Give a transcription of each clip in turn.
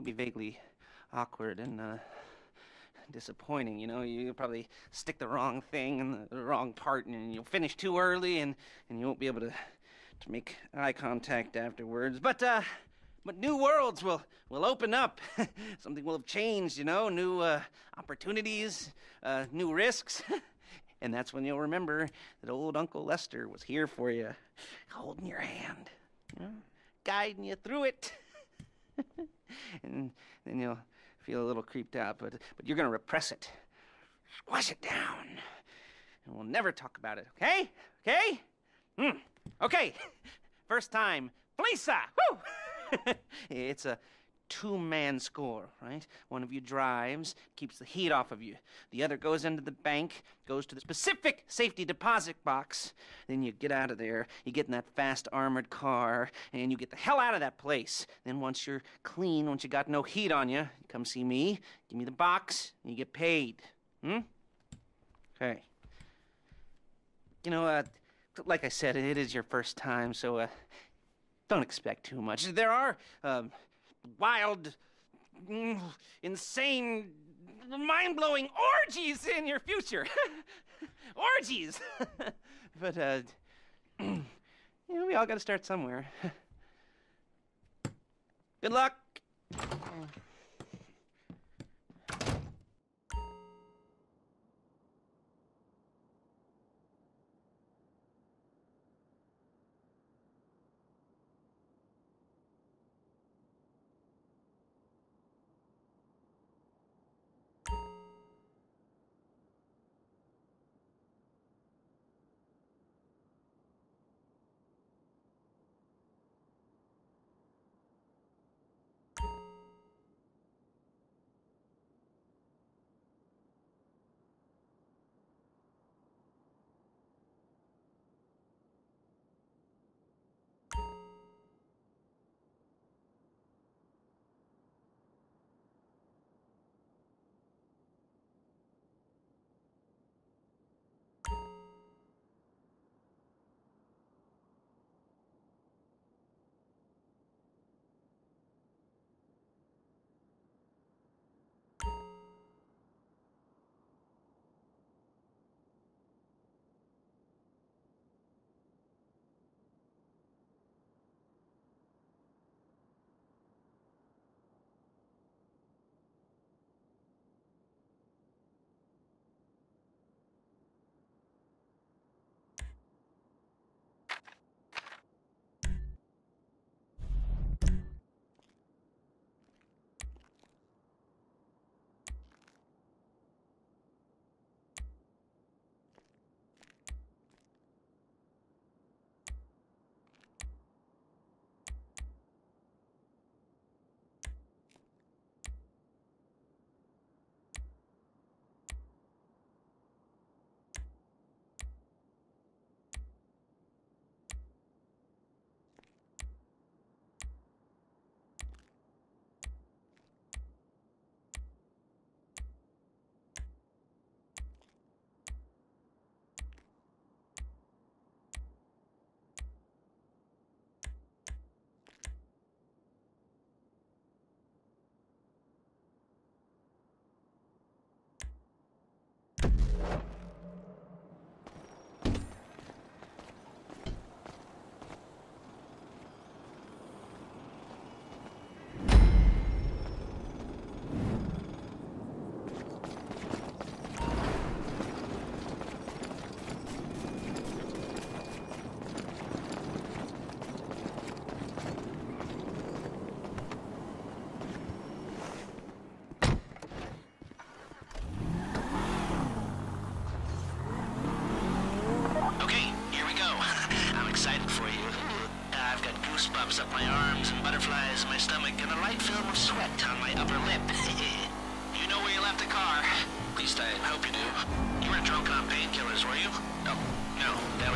could be vaguely awkward and uh, disappointing. You know, you probably stick the wrong thing in the wrong part, and you'll finish too early, and, and you won't be able to to make eye contact afterwards. But uh, but new worlds will will open up. Something will have changed. You know, new uh, opportunities, uh, new risks. and that's when you'll remember that old Uncle Lester was here for you, holding your hand, you know, guiding you through it. and then you'll feel a little creeped out, but but you're gonna repress it, squash it down, and we'll never talk about it. Okay? Okay? Hmm. Okay. First time, Fleeca. Woo! it's a two-man score, right? One of you drives, keeps the heat off of you. The other goes into the bank, goes to the specific safety deposit box. Then you get out of there, you get in that fast armored car, and you get the hell out of that place. Then once you're clean, once you got no heat on you, you come see me, give me the box, and you get paid. Hmm? Okay. You know, uh, like I said, it is your first time, so uh, don't expect too much. There are um, wild, mm, insane, mind blowing orgies in your future. orgies! but, uh, you know, we all gotta start somewhere. Good luck!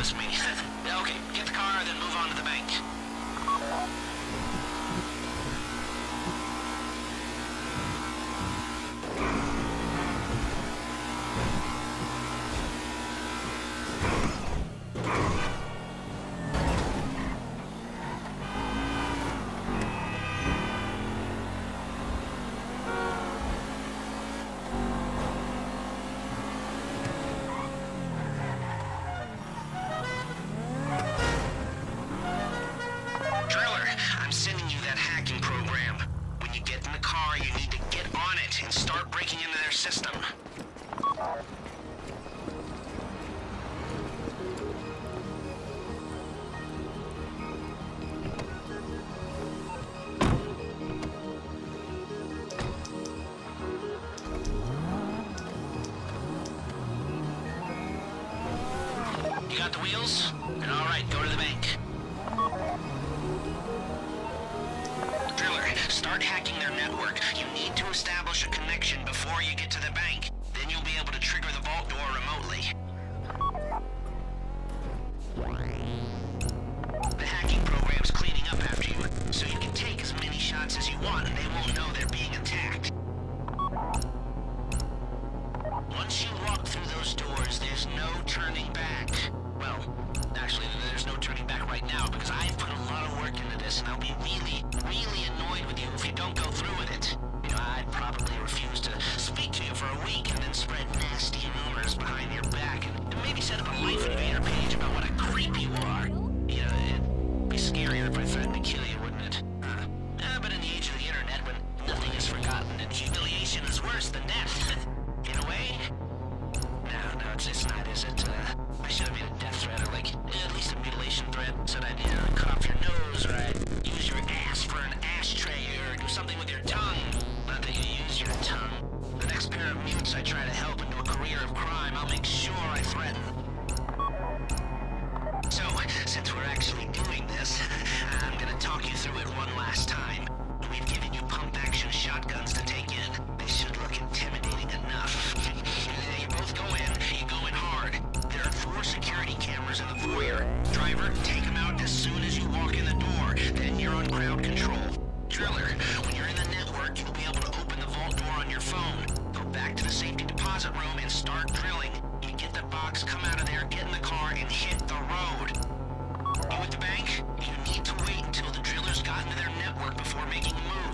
Was me. okay, get the car, then move on to the bank. really, really trucks, come out of there, get in the car, and hit the road. You at the bank? You need to wait until the drillers got into their network before making moves.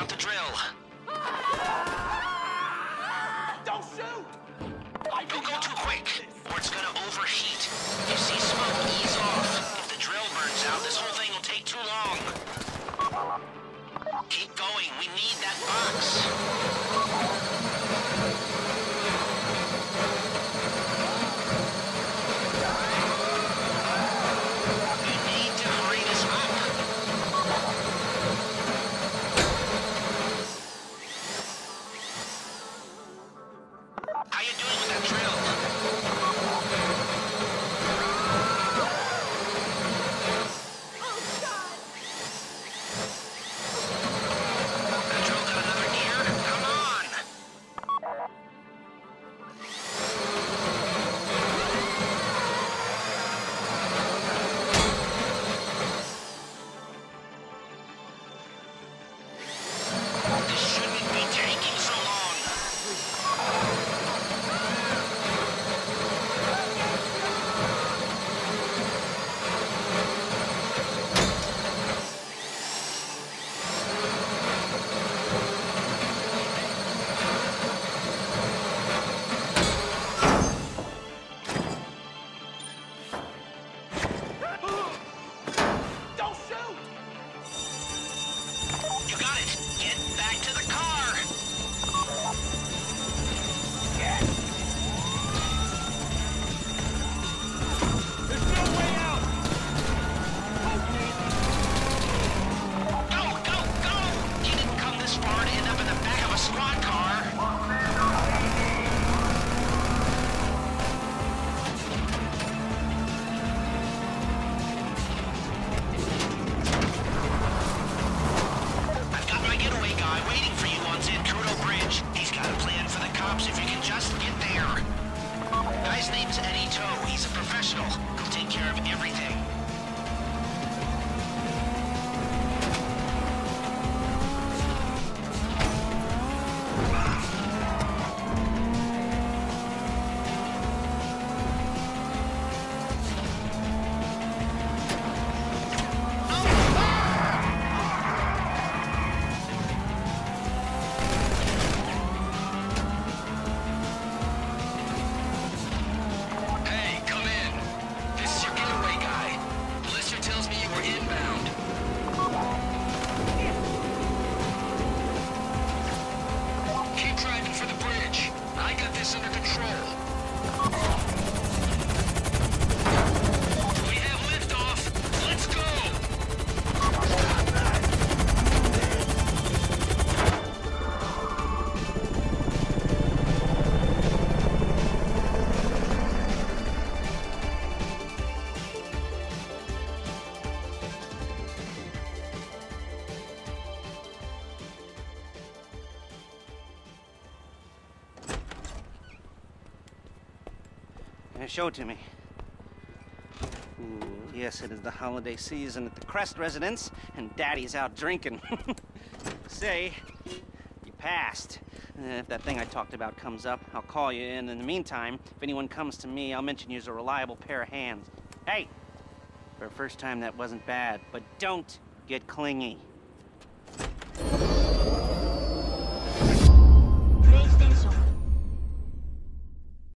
about drill. Don't shoot! Don't go too quick, or it's gonna overheat. You see smoke ease off. If the drill burns out, this whole thing will take too long. Keep going. We need that box. Tells me you were inbound. Keep driving for the bridge. I got this under control. Show to me. Ooh, yes, it is the holiday season at the Crest residence, and Daddy's out drinking. Say, you passed. Uh, if that thing I talked about comes up, I'll call you in. In the meantime, if anyone comes to me, I'll mention you as a reliable pair of hands. Hey, for a first time, that wasn't bad, but don't get clingy.